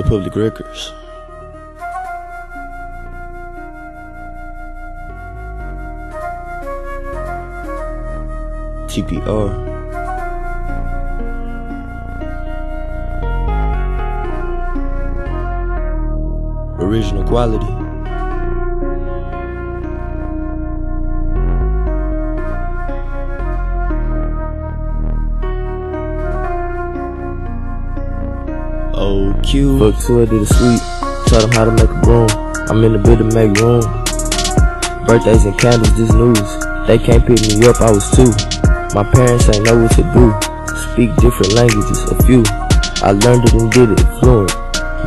The Public Records. TPR. Original quality. OQ. Fuck to it, did a sweet. Taught them how to make a broom. I'm in the to make room. Birthdays and candles, this news. They can't pick me up, I was two. My parents ain't know what to do. Speak different languages, a few. I learned it and did it fluent.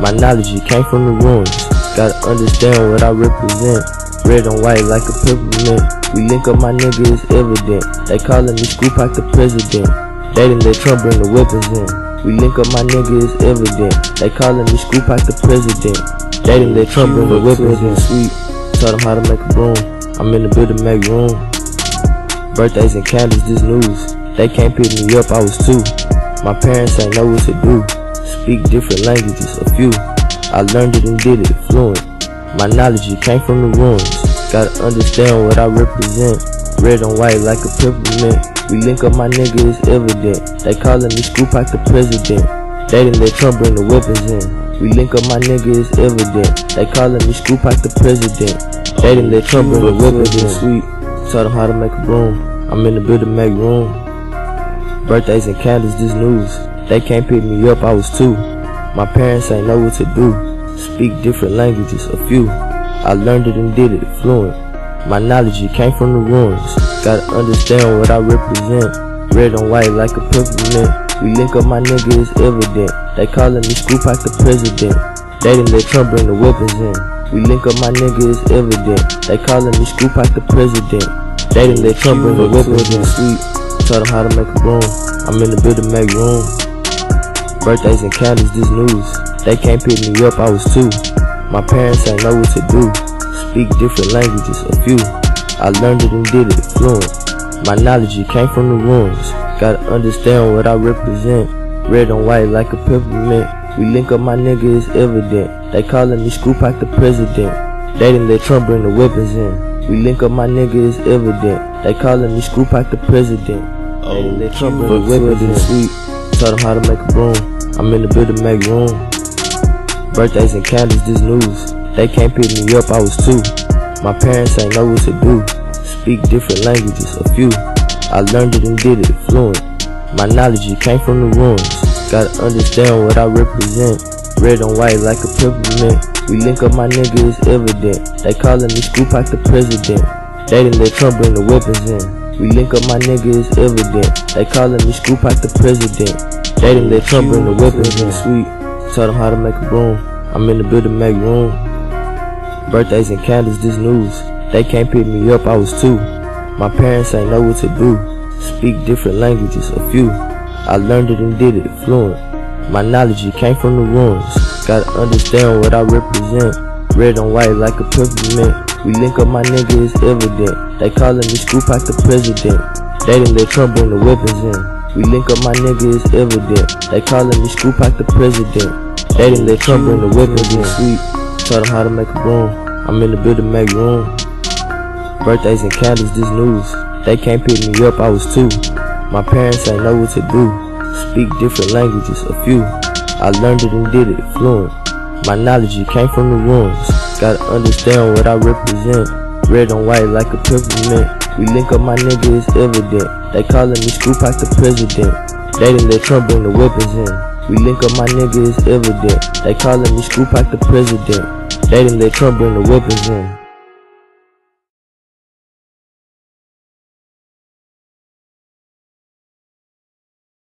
My knowledge, it came from the ruins. Gotta understand what I represent. Red and white like a peppermint. We link up my nigga, it's evident. They calling me out the president. They didn't let Trump bring the weapons in. We link up my nigga, it's evident. They calling me Scoop out the president. They didn't let Trump bring the weapons in. Sweet, taught them how to make a broom. I'm in the building, make room. Birthdays and candles, this news. They can't pick me up, I was two. My parents ain't know what to do. Speak different languages, a few. I learned it and did it fluent. My knowledge, it came from the ruins. Gotta understand what I represent. Red and white like a peppermint. We link up my nigga, it's evident. They calling me Scoop like the president. They didn't let Trump bring the weapons in. We link up my nigga, it's evident. They calling me Scoop like the president. They didn't let Trump bring the weapons in. Sweet, taught them how to make a broom. I'm in the building, make room. Birthdays and candles, this news. They can't pick me up, I was two. My parents ain't know what to do. Speak different languages, a few. I learned it and did it fluent. My knowledge, it came from the ruins. Gotta understand what I represent. Red and white like a peppermint. We link up my nigga, it's evident. They calling me Scoop like the president. They didn't let Trump bring the weapons in. We link up my nigga, it's evident. They calling me Scoop like the president. They didn't let Trump bring the weapons in. Sweet, taught them how to make a broom. I'm in the building, make room. Birthdays and candles, this news. They can't pick me up, I was two. My parents ain't know what to do. Speak different languages, a few. I learned it and did it fluent. My knowledge, it came from the ruins. Gotta understand what I represent. Red and white like a peppermint. We link up my nigga, it's evident. They calling me Scoop like the president. They didn't let Trump bring the weapons in. We link up my nigga, it's evident. They calling me Scoop like the president. They didn't let oh, Trump bring the weapons in. Sweet, taught them how to make a broom. I'm in the building, make room. Birthdays and candles, this news. They can't pick me up, I was two. My parents ain't know what to do. Speak different languages, a few. I learned it and did it fluent. My knowledge, it came from the ruins. Gotta understand what I represent. Red and white like a peppermint. We link up my nigga, it's evident. They calling me Scoop like the president. They didn't let Trump bring the weapons in. We link up my nigga, it's evident. They calling me Scoop like the president. They didn't let Trump bring the weapons in. Sweet, taught them how to make a broom. I'm in the building, make room. Birthdays and candles, this news. They can't pick me up, I was two. My parents ain't know what to do. Speak different languages, a few. I learned it and did it fluent. My knowledge, it came from the ruins. Gotta understand what I represent. Red and white like a peppermint. We link up my nigga, it's evident. They calling me Scoop out the president. They didn't let Trump bring the weapons in. We link up my nigga, it's evident. They calling me Scoop out the president. They didn't let Trump bring the weapons in. Sweet, taught them how to make a broom. I'm in the building, make room. Birthdays and candles, this news. They can't pick me up, I was two. My parents ain't know what to do. Speak different languages, a few. I learned it and did it fluent. My knowledge, it came from the ruins. Gotta understand what I represent. Red and white like a peppermint. We link up my nigga, it's evident. They calling me Scoop out the president. They didn't let Trump bring the weapons in. We link up my nigga, it's evident. They calling me Scoop out the president. They didn't let Trump bring the weapons in.